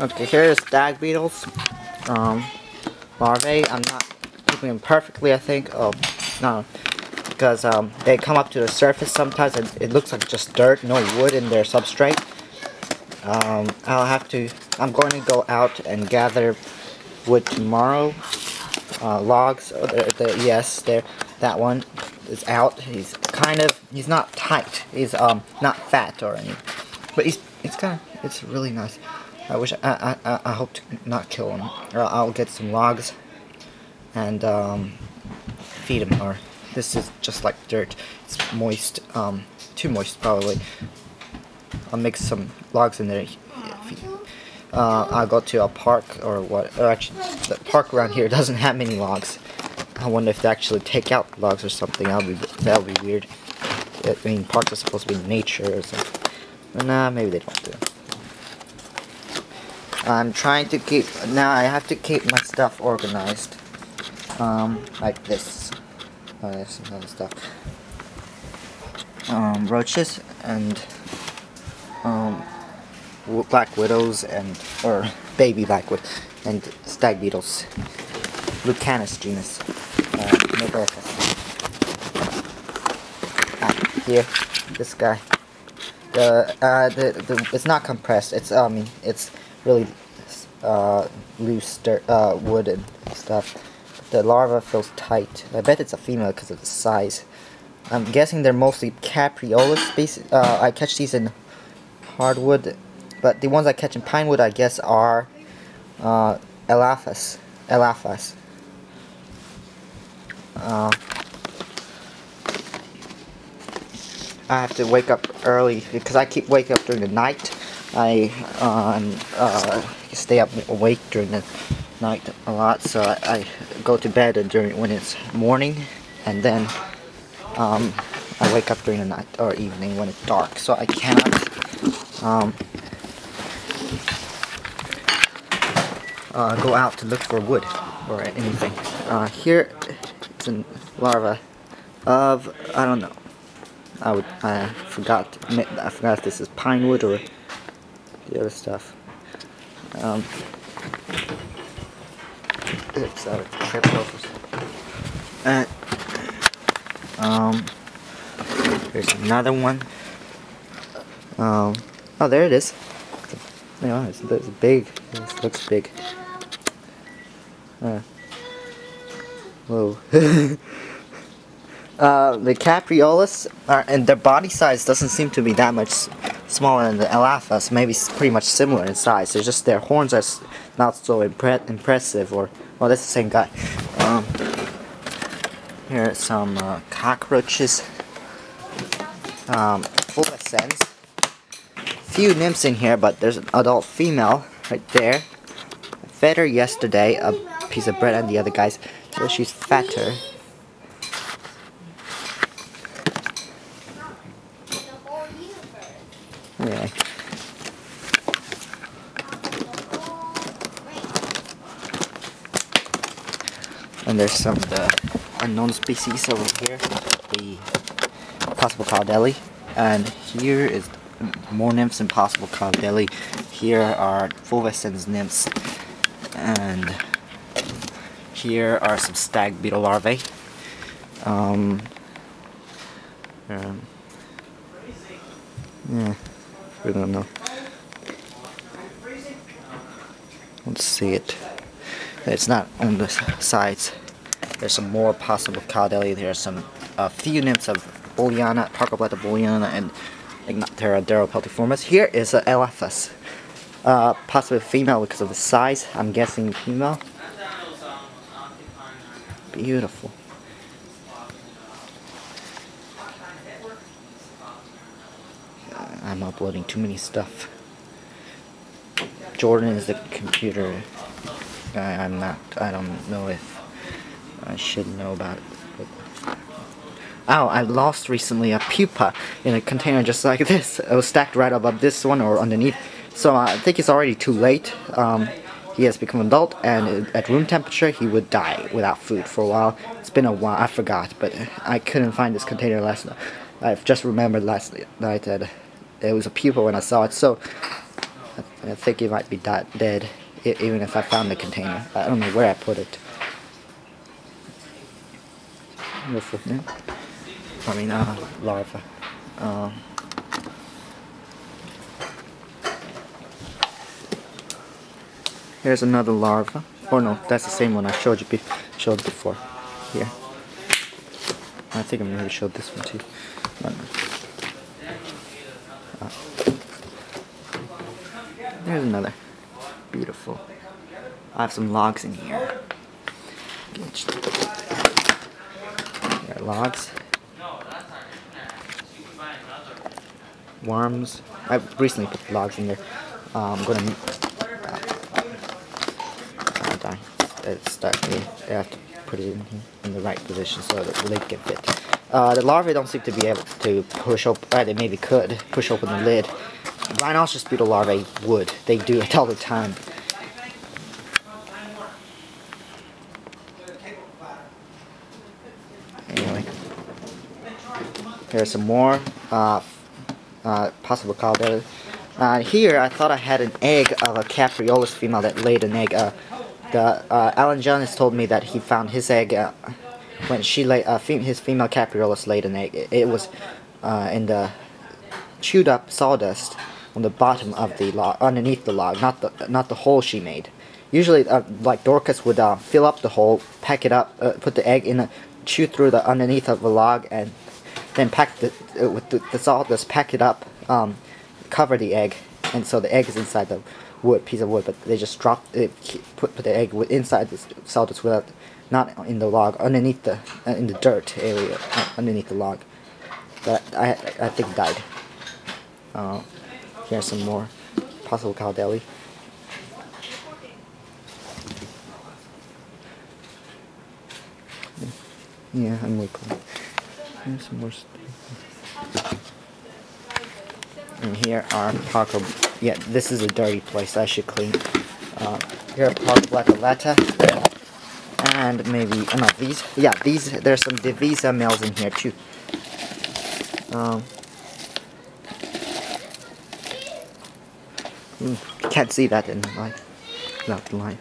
Okay, here are stag beetles. Um, larvae. I'm not keeping them perfectly, I think. Oh, no. Because um, they come up to the surface sometimes and it looks like just dirt, no wood in their substrate. Um, I'll have to, I'm going to go out and gather wood tomorrow. Uh, logs, oh, the, the, yes, there, that one is out. He's kind of, he's not tight. He's um not fat or anything. But he's, it's kind of, it's really nice. I wish, I, I, I hope to not kill him. Or I'll get some logs and um, feed him. Or this is just like dirt. It's moist, um, too moist probably. I'll mix some logs in there. Uh, I'll go to a park or what. Or actually, the park around here doesn't have many logs. I wonder if they actually take out logs or something. That'll be that'll be weird. I mean, parks are supposed to be nature or something. Nah, maybe they don't do. I'm trying to keep now. I have to keep my stuff organized. Um, like this. Oh, there's some other stuff. Um, roaches and um, black widows and or baby blackwood and stag beetles. Lucanus genus. Uh, ah, here, this guy. The uh, the the it's not compressed. It's I mean it's really uh, loose dirt, uh, wood and stuff. The larva feels tight. I bet it's a female because of the size. I'm guessing they're mostly capreolus species. Uh, I catch these in hardwood, but the ones I catch in pinewood, I guess, are uh, elaphus. Elaphus. Uh, I have to wake up early because I keep waking up during the night. I uh, uh, stay up awake during the night a lot, so I, I, go to bed during when it's morning, and then um, I wake up during the night or evening when it's dark. So I cannot um, uh, go out to look for wood or anything. Uh, here it's a larva of I don't know. I would I forgot I forgot if this is pine wood or the other stuff. Um, it's uh, and um, there's another one. Um, oh, there it is. Yeah, it's, it's big. It looks big. Uh, whoa. uh, the Capreolus, are, and their body size doesn't seem to be that much smaller than the Elaphus. Maybe pretty much similar in size. It's just their horns are not so impre impressive. Or well, that's the same guy. Um, here are some uh, cockroaches. Um, fulvescens. Few nymphs in here, but there's an adult female right there. Fed her yesterday a piece of bread and the other guys, so she's fatter. Yeah. And there's some of the unknown species over here, the possible caudelli. And here is more nymphs and possible caudelli. Here are fulvescens nymphs. And here are some stag beetle larvae. Um, um, yeah, I don't know. Let's see it. It's not on the sides. There's some more possible caudelli. There are some a few nymphs of Bolliana, Parcoblatta bolliana, and Ischnoptera deropeltiformis. Here is an Elaphus. Uh, possibly female because of the size. I'm guessing female. Beautiful. I'm uploading too many stuff. Jordan is the computer guy. I'm not. I don't know if I should know about it. Oh, I lost recently a pupa in a container just like this. It was stacked right above this one or underneath. So uh, I think it's already too late. Um, he has become adult and at room temperature he would die without food for a while. It's been a while, I forgot, but I couldn't find this container last night. I've just remembered last night that it was a pupa when I saw it. So I think it might be dead, even if I found the container. I don't know where I put it. I mean, uh, larva. Um, here's another larva. Oh no, that's the same one I showed you be showed before. Here. I think I am going to show this one too. Uh, there's another. Beautiful. I have some logs in here. There logs. Worms. I've recently put logs in there. Uh, I'm gonna. Uh. It's stuck. I have to put it in, in the right position so that the lid can fit. Uh, the larvae don't seem to be able to push open. Uh, they maybe could push open the lid. Rhinoceros beetle larvae would. They do it all the time. Anyway, here's some more uh, uh, possible caudelli. Uh, here, I thought I had an egg of a Capreolus female that laid an egg. Uh, the uh, Alan Jones told me that he found his egg when she laid uh, his female Capreolus laid an egg. It, it was uh, in the chewed up sawdust on the bottom of the log, underneath the log, not the not the hole she made. Usually, uh, like Dorcus would uh, fill up the hole, pack it up, uh, put the egg in, a, chew through the underneath of the log, and then pack the uh, with the, the sawdust, pack it up, um, cover the egg, and so the egg is inside the wood piece of wood. But they just drop it, put put the egg inside the sawdust without not in the log, underneath the uh, in the dirt area, uh, underneath the log. But I I think died. Uh, here's some more possible Caudelli. Yeah, I'm looking. Here's some more stuff. And here are Parker. Yeah, this is a dirty place. I should clean. Uh, here are Parcoblatta and maybe uh, no these yeah these there's some Divisa males in here too um, hmm, can't see that in the light the light